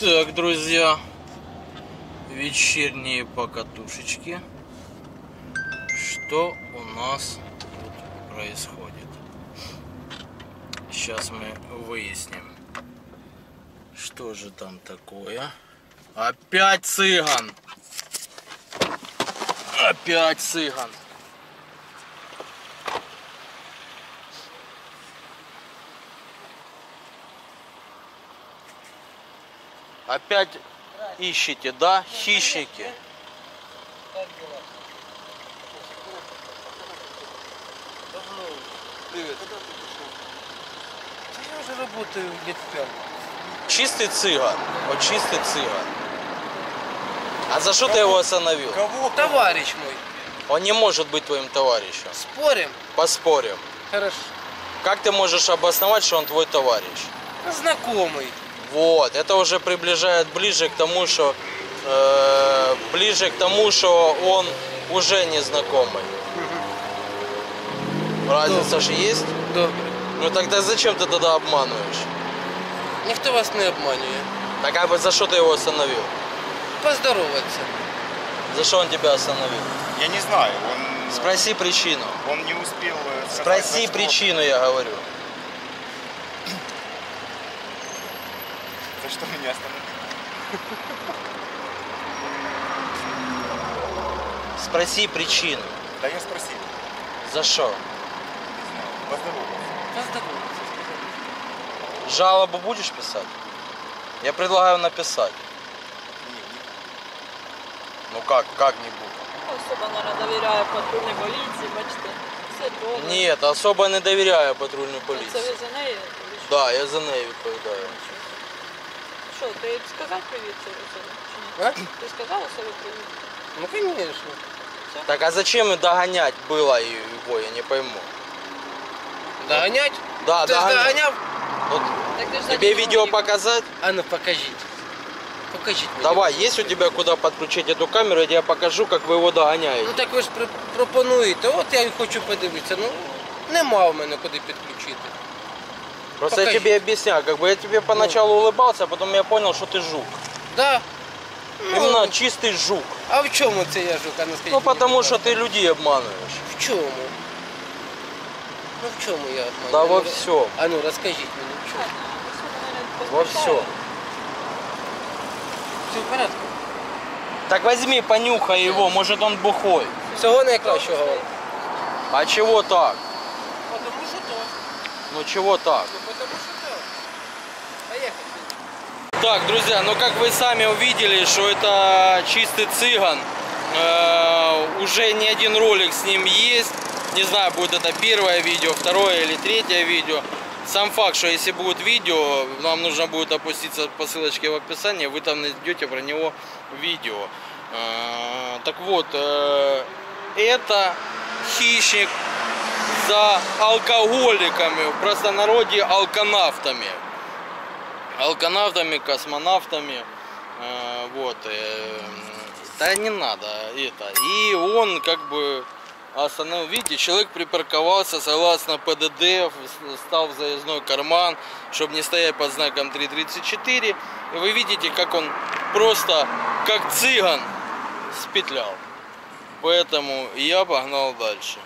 Так, друзья, вечерние покатушечки. Что у нас тут происходит? Сейчас мы выясним, что же там такое. Опять цыган! Опять цыган! Опять ищете, да, хищники? Привет. Я уже работаю лет пять. Чистый цыган, вот чистый цыган. А за что ты его остановил? Кого? Товарищ мой. Он не может быть твоим товарищем. Спорим? Поспорим. Хорошо. Как ты можешь обосновать, что он твой товарищ? Знакомый. Вот, это уже приближает ближе к тому, что э, ближе к тому, что он уже незнакомый. Разница же есть? Добре. Ну тогда зачем ты тогда обманываешь? Ніхто вас не обманює. Так а вот за что ты его остановил? Поздороваться. За что он тебя остановил? Я не знаю, он, Спроси причину. он не успел э, Спроси причину, я говорю. что меня остановил. Спроси причину. Да я спросил, За что? не знаю, поздоровался. Поздороваться. Жалобу будешь писать? Я предлагаю написать. Не, не Ну как, как не буду? Особо, наверное, довіряє патрульній поліції, бачите, все добре. Нет, особо не довіряю патрульній Це поліції. ви за неї? Да, я за неї відповідаю. Що, ти сказав привіт цій особі? Чи ні? А? Ти сказав особі привіт? Ну, конечно. Так а зачем догонять было его, я не пойму. Догонять? Да, Ти ж догонял. доганяв? Вот Так ти ж тебе заднім видео ходив. показать? А ну покажіть. Покажіть мені. Давай, есть у тебя куда подключить эту камеру, я тебе покажу, как вы его Ну догоняете. так ви ж при- пропонуєте. От я і хочу подивитися. Ну, нема в мене куди підключити. Просто я покажи. тебе объясняю, как бы я тебе поначалу улыбался, а потом я понял, что ты жук. Да. Ну, Именно чистый жук. А в чому це я жук? А ну, скажіть Ну мені, потому будь что ласка. ты людей обманываешь. В чому? Ну в чому я обманю? Да А ну, во ро- всем. А ну розкажіть мені, в чому? Во все. Все в порядку? Так возьми, понюхай его, может он бухой. Всього найкращого вам. А чего так? Потому що то. Ну чего так? Ну потому. Так, друзья, ну как вы сами увидели, что это чистый цыган. Э, уже не один ролик с ним есть. Не знаю, будет это первое видео, второе или третье видео. Сам факт, что если будет видео, нам нужно будет опуститься по ссылочке в описании, вы там найдете про него видео. Э, так вот, э, это хищник за алкоголиками, в простонародье алканавтами алконавтами, космонавтами. э, вот. э, да не надо это. И он как бы остановил. Видите, человек припарковался согласно ПДД, в- стал в заездной карман, чтобы не стоять под знаком 334. И вы видите, как он просто, как цыган, спетлял. Поэтому я погнал дальше.